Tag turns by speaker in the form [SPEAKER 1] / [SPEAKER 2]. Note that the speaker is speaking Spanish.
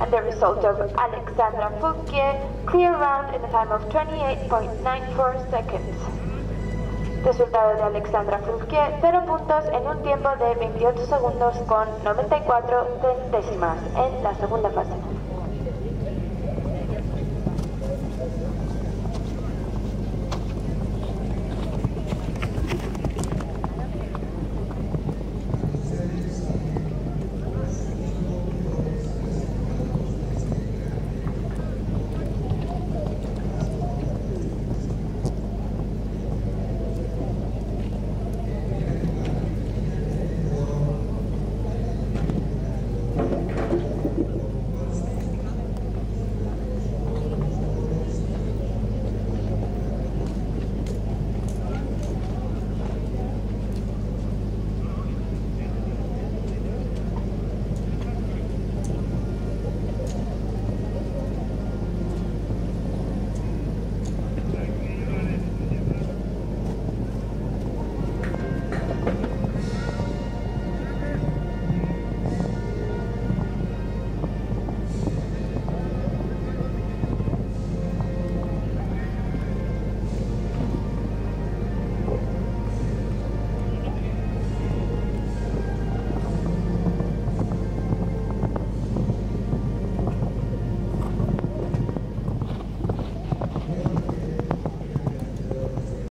[SPEAKER 1] And the result of Alexandra Fouquier, clear round in a time of 28.94 seconds. Resultado de Alexandra Fouquier, 0 puntos en un tiempo de 28 segundos con 94 centésimas en la segunda fase.